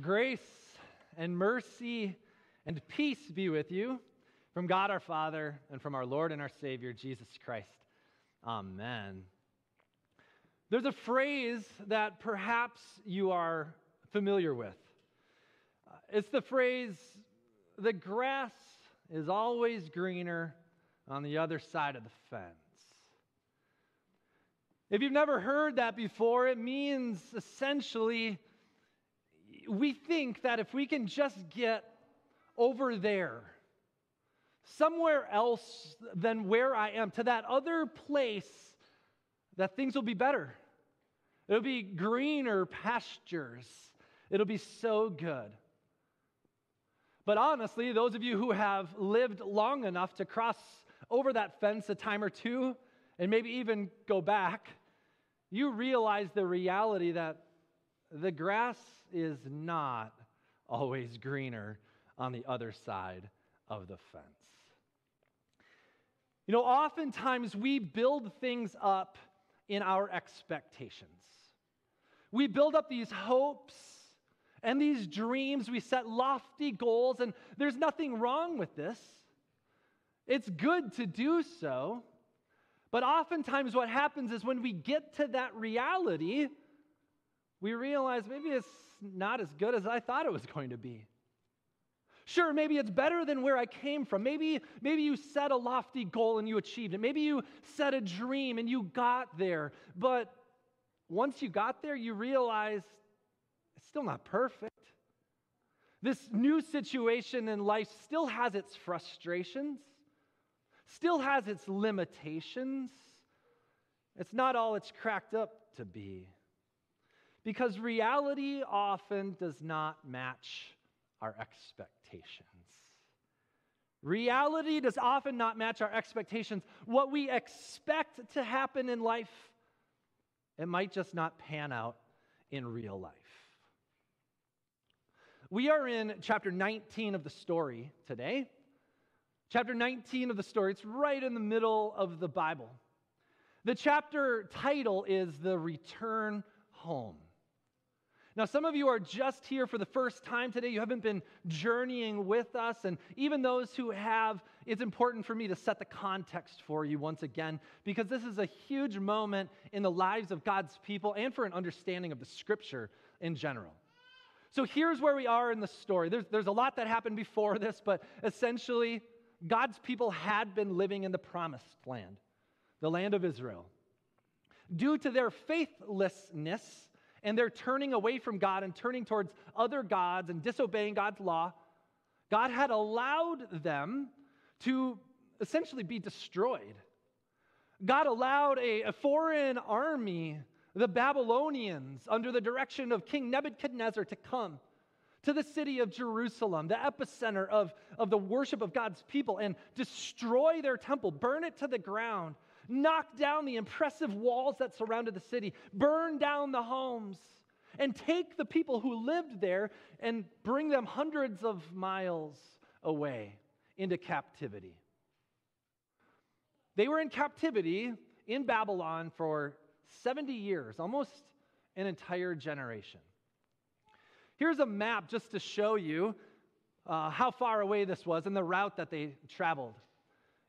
Grace and mercy and peace be with you from God our Father and from our Lord and our Savior, Jesus Christ. Amen. There's a phrase that perhaps you are familiar with. Uh, It's the phrase, the grass is always greener on the other side of the fence. If you've never heard that before, it means essentially we think that if we can just get over there, somewhere else than where I am, to that other place, that things will be better. It'll be greener pastures. It'll be so good. But honestly, those of you who have lived long enough to cross over that fence a time or two and maybe even go back, you realize the reality that the grass is not always greener on the other side of the fence. You know, oftentimes we build things up in our expectations. We build up these hopes and these dreams. We set lofty goals, and there's nothing wrong with this. It's good to do so. But oftentimes, what happens is when we get to that reality, we realize maybe it's not as good as I thought it was going to be. Sure, maybe it's better than where I came from. Maybe, maybe you set a lofty goal and you achieved it. Maybe you set a dream and you got there. But once you got there, you realize it's still not perfect. This new situation in life still has its frustrations, still has its limitations. It's not all it's cracked up to be. Because reality often does not match our expectations. Reality does often not match our expectations. What we expect to happen in life, it might just not pan out in real life. We are in chapter 19 of the story today. Chapter 19 of the story, it's right in the middle of the Bible. The chapter title is The Return Home. Now, some of you are just here for the first time today. You haven't been journeying with us. And even those who have, it's important for me to set the context for you once again, because this is a huge moment in the lives of God's people and for an understanding of the scripture in general. So here's where we are in the story. There's, there's a lot that happened before this, but essentially, God's people had been living in the promised land, the land of Israel. Due to their faithlessness, and they're turning away from God and turning towards other gods and disobeying God's law, God had allowed them to essentially be destroyed. God allowed a, a, foreign army, the Babylonians, under the direction of King Nebuchadnezzar, to come to the city of Jerusalem, the epicenter of, of the worship of God's people, and destroy their temple, burn it to the ground knock down the impressive walls that surrounded the city, burn down the homes, and take the people who lived there and bring them hundreds of miles away into captivity. They were in captivity in Babylon for 70 years, almost an entire generation. Here's a map just to show you uh, how far away this was and the route that they traveled.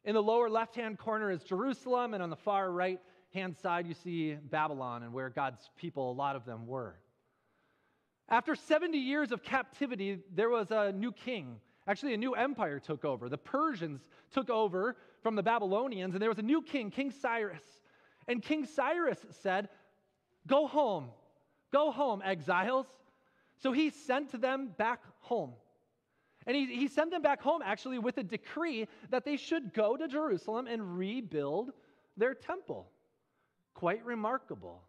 In the lower left hand corner is Jerusalem, and on the far right hand side, you see Babylon and where God's people, a lot of them, were. After 70 years of captivity, there was a new king. Actually, a new empire took over. The Persians took over from the Babylonians, and there was a new king, King Cyrus. And King Cyrus said, Go home, go home, exiles. So he sent them back home. And he, he sent them back home actually with a decree that they should go to Jerusalem and rebuild their temple. Quite remarkable.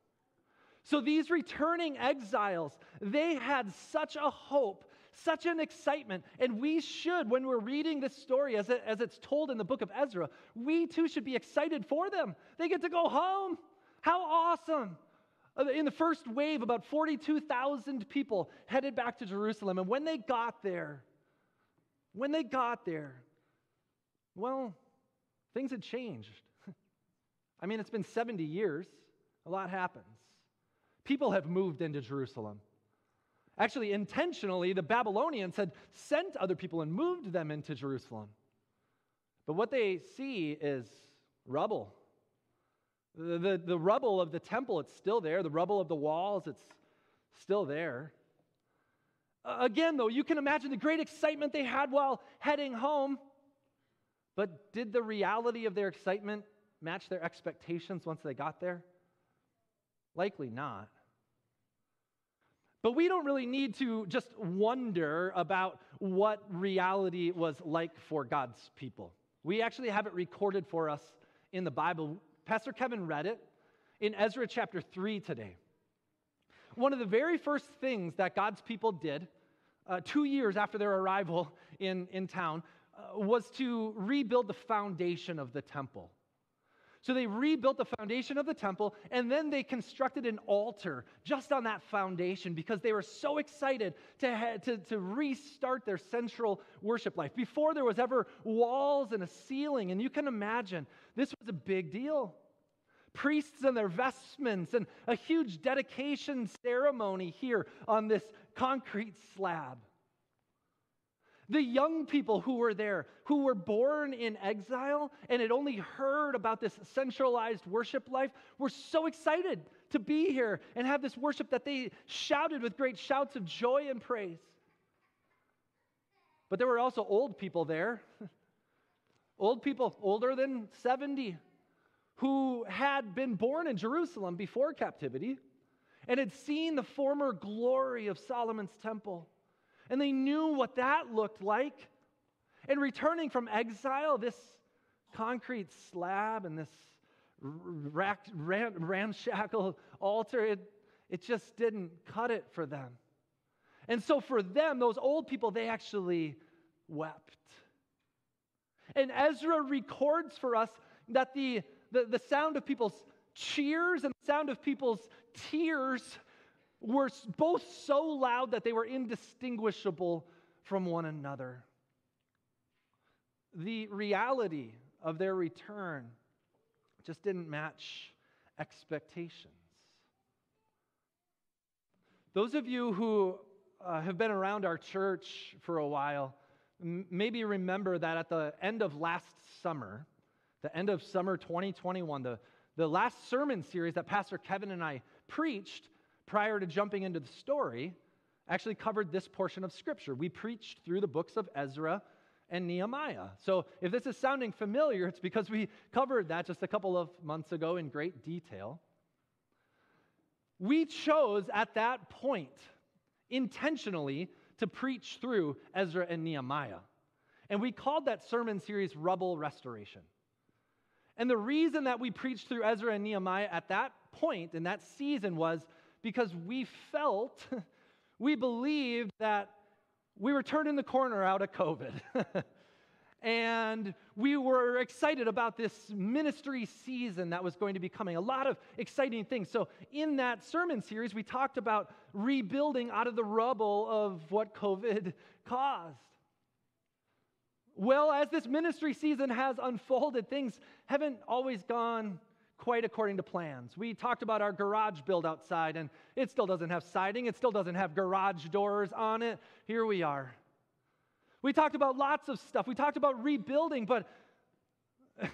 So these returning exiles, they had such a hope, such an excitement. And we should, when we're reading this story as, it, as it's told in the book of Ezra, we too should be excited for them. They get to go home. How awesome! Uh, In the first wave, about 42,000 people headed back to Jerusalem. And when they got there, when they got there, well, things had changed. I mean, it's been 70 years, a lot happens. People have moved into Jerusalem. Actually, intentionally, the Babylonians had sent other people and moved them into Jerusalem. But what they see is rubble. The, the, the, rubble of the temple, it's still there. The rubble of the walls, it's still there. Again, though, you can imagine the great excitement they had while heading home. But did the reality of their excitement match their expectations once they got there? Likely not. But we don't really need to just wonder about what reality was like for God's people. We actually have it recorded for us in the Bible. Pastor Kevin read it in Ezra chapter 3 today. One of the very first things that God's people did uh, two years after their arrival in, in town uh, was to rebuild the foundation of the temple. So they rebuilt the foundation of the temple and then they constructed an altar just on that foundation because they were so excited to, ha- to, to restart their central worship life. Before there was ever walls and a ceiling, and you can imagine this was a big deal. Priests and their vestments and a huge dedication ceremony here on this concrete slab. The young people who were there, who were born in exile and had only heard about this centralized worship life, were so excited to be here and have this worship that they shouted with great shouts of joy and praise. But there were also old people there, old people older than 70, who had been born in Jerusalem before captivity and had seen the former glory of Solomon's temple and they knew what that looked like. And returning from exile, this concrete slab and this rack, ram, ramshackle altar, it, it just didn't cut it for them. And so for them, those old people, they actually wept. And Ezra records for us that the, the, the sound of people's cheers and the sound of people's tears were both so loud that they were indistinguishable from one another. The reality of their return just didn't match expectations. Those of you who uh, have been around our church for a while maybe remember that at the end of last summer, the end of summer 2021, the, the last sermon series that Pastor Kevin and I preached prior to jumping into the story, actually covered this portion of Scripture. We preached through the books of Ezra and Nehemiah. So if this is sounding familiar, it's because we covered that just a couple of months ago in great detail. We chose at that point intentionally to preach through Ezra and Nehemiah. And we called that sermon series Rubble Restoration. And the reason that we preached through Ezra and Nehemiah at that point in that season was because we felt, we believed that we were turning the corner out of COVID. and we were excited about this ministry season that was going to be coming. A lot of exciting things. So, in that sermon series, we talked about rebuilding out of the rubble of what COVID caused. Well, as this ministry season has unfolded, things haven't always gone quite according to plans. We talked about our garage build outside, and it still doesn't have siding, it still doesn't have garage doors on it. Here we are. We talked about lots of stuff. We talked about rebuilding, but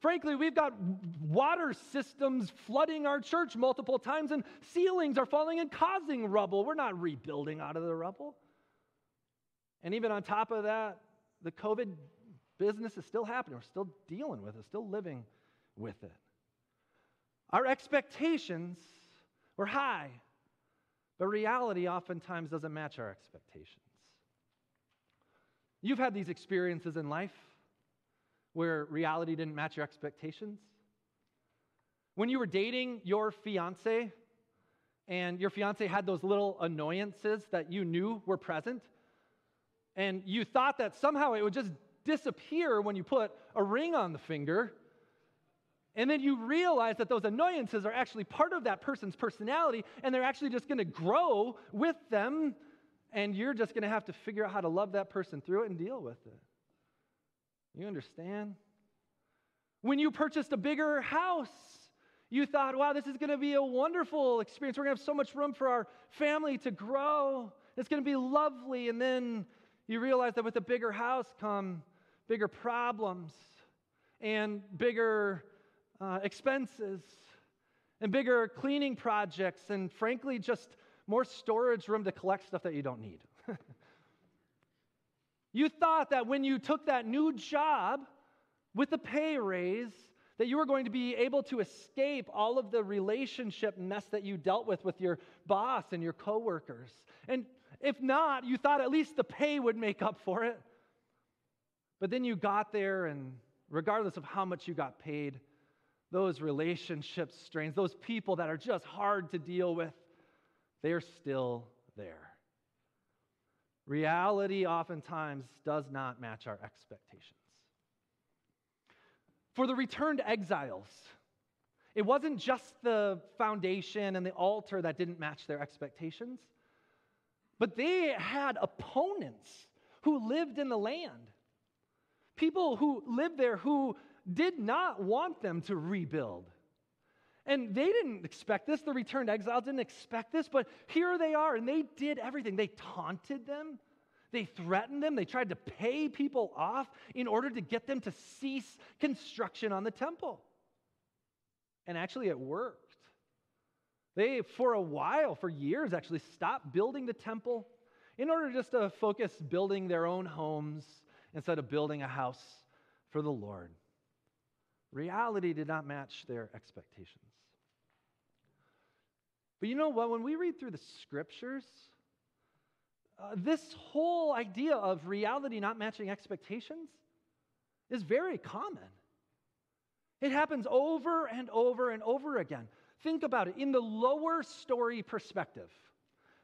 frankly, we've got water systems flooding our church multiple times, and ceilings are falling and causing rubble. We're not rebuilding out of the rubble. And even on top of that, the COVID business is still happening. We're still dealing with it, still living with it. Our expectations were high, but reality oftentimes doesn't match our expectations. You've had these experiences in life where reality didn't match your expectations. When you were dating your fiance, and your fiance had those little annoyances that you knew were present, and you thought that somehow it would just disappear when you put a ring on the finger, and then you realize that those annoyances are actually part of that person's personality, and they're actually just going to grow with them, and you're just going to have to figure out how to love that person through it and deal with it. You understand? When you purchased a bigger house, you thought, wow, this is going to be a wonderful experience. We're going to have so much room for our family to grow. It's going to be lovely. And then you realize that with a bigger house come bigger problems and bigger uh, expenses and bigger cleaning projects and, frankly, just more storage room to collect stuff that you don't need. you thought that when you took that new job with a pay raise, that you were going to be able to escape all of the relationship mess that you dealt with with your boss and your coworkers. And if not, you thought at least the pay would make up for it. But then you got there, and regardless of how much you got paid, those relationship strains, those people that are just hard to deal with, they're still there. Reality oftentimes does not match our expectations. For the returned exiles, it wasn't just the foundation and the altar that didn't match their expectations, but they had opponents who lived in the land. People who lived there who did not want them to rebuild. And they didn't expect this. The returned exiles didn't expect this, but here they are, and they did everything. They taunted them, they threatened them, they tried to pay people off in order to get them to cease construction on the temple. And actually, it worked. They, for a while, for years, actually stopped building the temple in order just to focus building their own homes instead of building a house for the Lord. Reality did not match their expectations. But you know what? When we read through the scriptures, uh, this whole idea of reality not matching expectations is very common. It happens over and over and over again. Think about it in the lower story perspective.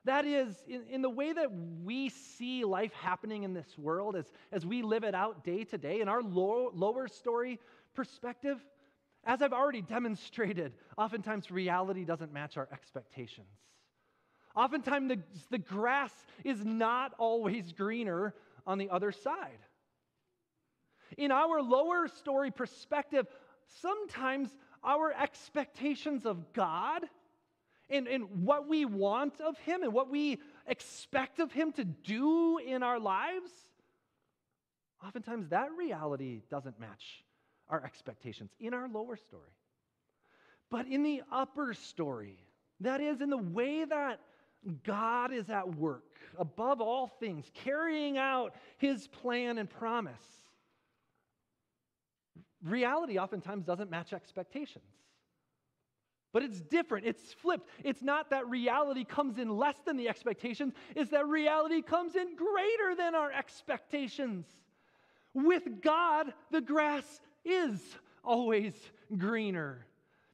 That is, in, in the way that we see life happening in this world as, as we live it out day to day, in our low, lower story perspective, as I've already demonstrated, oftentimes reality doesn't match our expectations. Oftentimes, the, the grass is not always greener on the other side. In our lower story perspective, sometimes our expectations of God and, and what we want of Him and what we expect of Him to do in our lives, oftentimes that reality doesn't match our expectations in our lower story. But in the upper story, that is, in the way that God is at work above all things, carrying out his plan and promise, reality oftentimes doesn't match expectations. But it's different. It's flipped. It's not that reality comes in less than the expectations, it's that reality comes in greater than our expectations. With God, the grass is always greener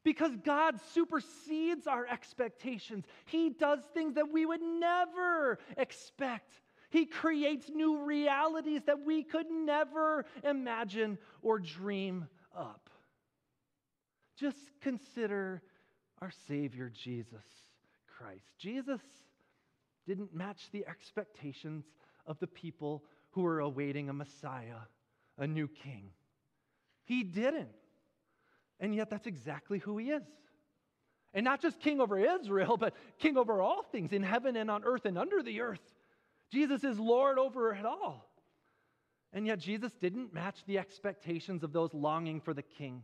because God supersedes our expectations. He does things that we would never expect. He creates new realities that we could never imagine or dream up. Just consider our Savior, Jesus Christ. Jesus didn't match the expectations of the people who were awaiting a Messiah, a new king. He didn't. And yet, that's exactly who he is. And not just king over Israel, but king over all things in heaven and on earth and under the earth. Jesus is Lord over it all. And yet, Jesus didn't match the expectations of those longing for the king.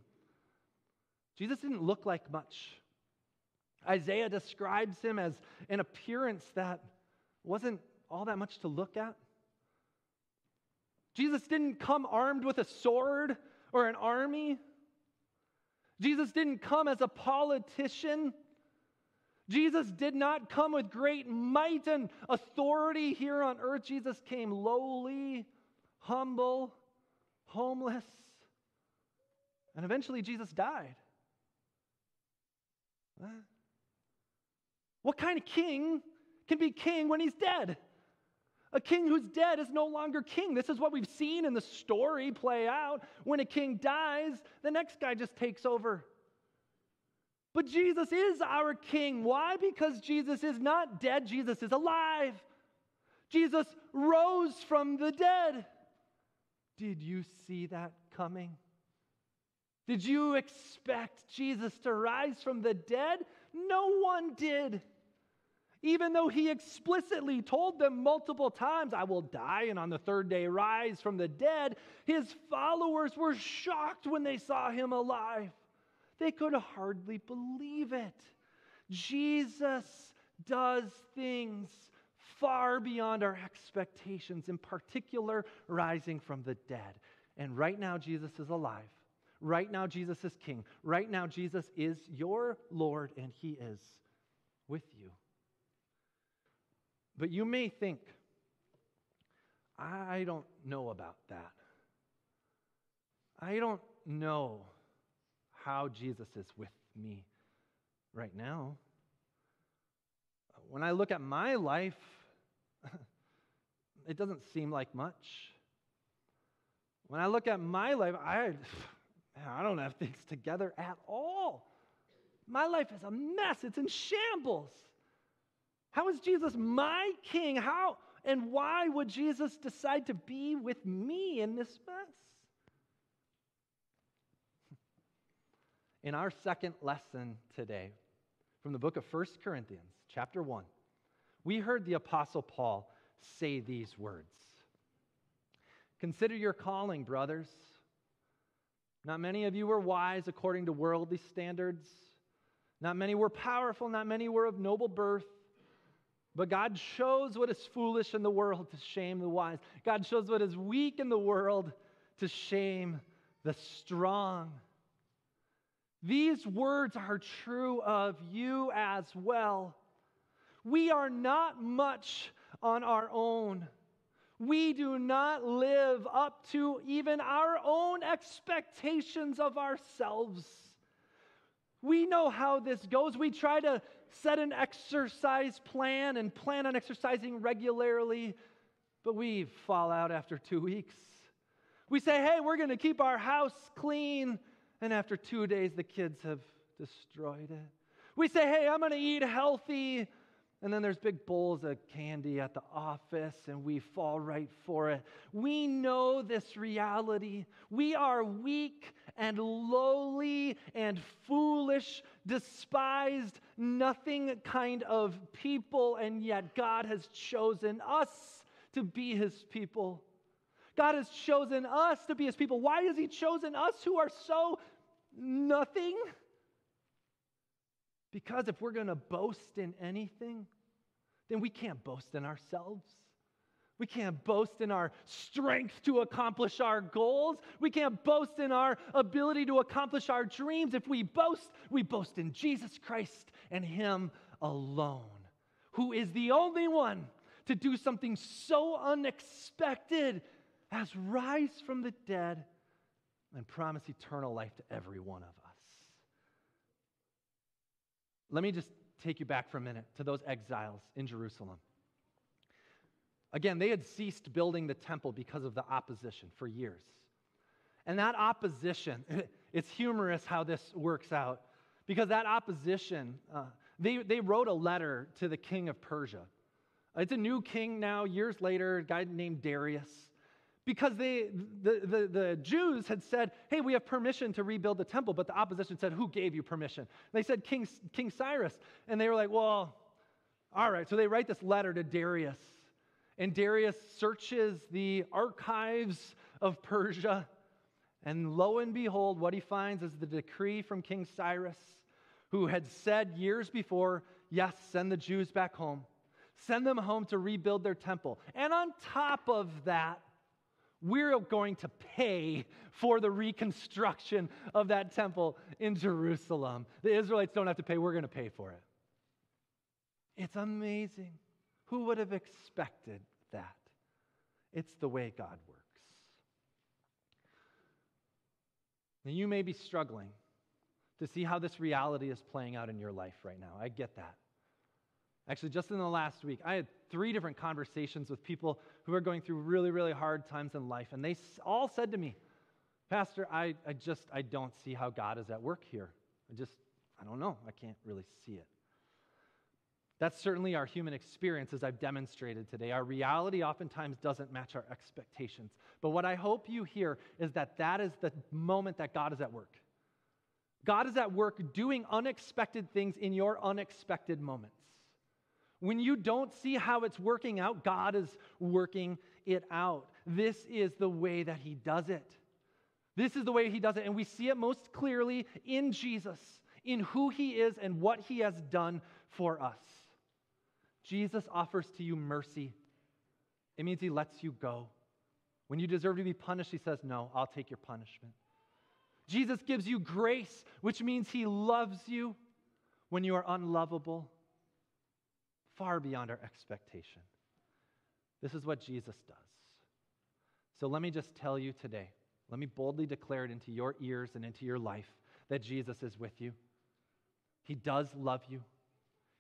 Jesus didn't look like much. Isaiah describes him as an appearance that wasn't all that much to look at. Jesus didn't come armed with a sword or an army. Jesus didn't come as a politician. Jesus did not come with great might and authority here on earth. Jesus came lowly, humble, homeless, and eventually Jesus died. What kind of king can be king when he's dead? A king who's dead is no longer king. This is what we've seen in the story play out. When a king dies, the next guy just takes over. But Jesus is our king. Why? Because Jesus is not dead, Jesus is alive. Jesus rose from the dead. Did you see that coming? Did you expect Jesus to rise from the dead? No one did. Even though he explicitly told them multiple times, I will die and on the third day rise from the dead, his followers were shocked when they saw him alive. They could hardly believe it. Jesus does things far beyond our expectations, in particular, rising from the dead. And right now, Jesus is alive. Right now, Jesus is king. Right now, Jesus is your Lord, and he is with you. But you may think, I don't know about that. I don't know how Jesus is with me right now. When I look at my life, it doesn't seem like much. When I look at my life, I, I don't have things together at all. My life is a mess, it's in shambles. How is Jesus my king? How and why would Jesus decide to be with me in this mess? In our second lesson today, from the book of 1 Corinthians, chapter 1, we heard the Apostle Paul say these words Consider your calling, brothers. Not many of you were wise according to worldly standards. Not many were powerful. Not many were of noble birth. But God shows what is foolish in the world to shame the wise. God shows what is weak in the world to shame the strong. These words are true of you as well. We are not much on our own. We do not live up to even our own expectations of ourselves. We know how this goes. We try to set an exercise plan and plan on exercising regularly, but we fall out after two weeks. We say, hey, we're going to keep our house clean, and after two days, the kids have destroyed it. We say, hey, I'm going to eat healthy, and then there's big bowls of candy at the office, and we fall right for it. We know this reality. We are weak and lowly and foolish, despised, nothing kind of people, and yet God has chosen us to be his people. God has chosen us to be his people. Why has he chosen us who are so nothing? Because if we're going to boast in anything, then we can't boast in ourselves. We can't boast in our strength to accomplish our goals. We can't boast in our ability to accomplish our dreams. If we boast, we boast in Jesus Christ and Him alone, who is the only one to do something so unexpected as rise from the dead and promise eternal life to every one of us. Let me just take you back for a minute to those exiles in Jerusalem. Again, they had ceased building the temple because of the opposition for years. And that opposition, it's humorous how this works out, because that opposition, uh, they, they wrote a letter to the king of Persia. It's a new king now, years later, a guy named Darius because they, the, the, the, Jews had said, hey, we have permission to rebuild the temple, but the opposition said, who gave you permission? They said, King, King Cyrus. And they were like, well, all right. So they write this letter to Darius. And Darius searches the archives of Persia. And lo and behold, what he finds is the decree from King Cyrus, who had said years before, yes, send the Jews back home. Send them home to rebuild their temple. And on top of that, we're going to pay for the reconstruction of that temple in Jerusalem. The Israelites don't have to pay, we're going to pay for it. It's amazing. Who would have expected that? It's the way God works. Now, you may be struggling to see how this reality is playing out in your life right now. I get that. Actually, just in the last week, I had three different conversations with people who are going through really, really hard times in life. And they all said to me, Pastor, I, I just, I don't see how God is at work here. I just, I don't know. I can't really see it. That's certainly our human experience, as I've demonstrated today. Our reality oftentimes doesn't match our expectations. But what I hope you hear is that that is the moment that God is at work. God is at work doing unexpected things in your unexpected moments. When you don't see how it's working out, God is working it out. This is the way that He does it. This is the way He does it. And we see it most clearly in Jesus, in who He is and what He has done for us. Jesus offers to you mercy, it means He lets you go. When you deserve to be punished, He says, No, I'll take your punishment. Jesus gives you grace, which means He loves you when you are unlovable far beyond our expectation. This is what Jesus does. So let me just tell you today, let me boldly declare it into your ears and into your life that Jesus is with you. He does love you.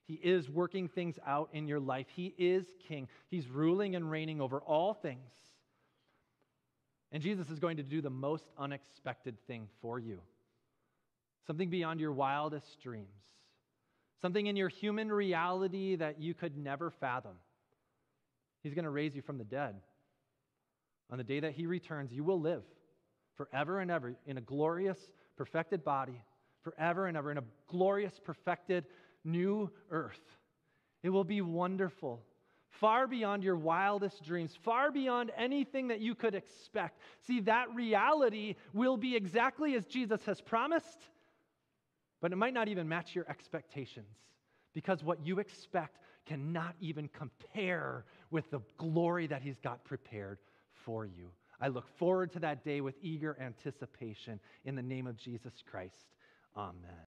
He is working things out in your life. He is king. He's ruling and reigning over all things. And Jesus is going to do the most unexpected thing for you something beyond your wildest dreams something in your human reality that you could never fathom. He's going to raise you from the dead. On the day that He returns, you will live forever and ever in a glorious, perfected body, forever and ever in a glorious, perfected new earth. It will be wonderful, far beyond your wildest dreams, far beyond anything that you could expect. See, that reality will be exactly as Jesus has promised but it might not even match your expectations because what you expect cannot even compare with the glory that He's got prepared for you. I look forward to that day with eager anticipation in the name of Jesus Christ. Amen.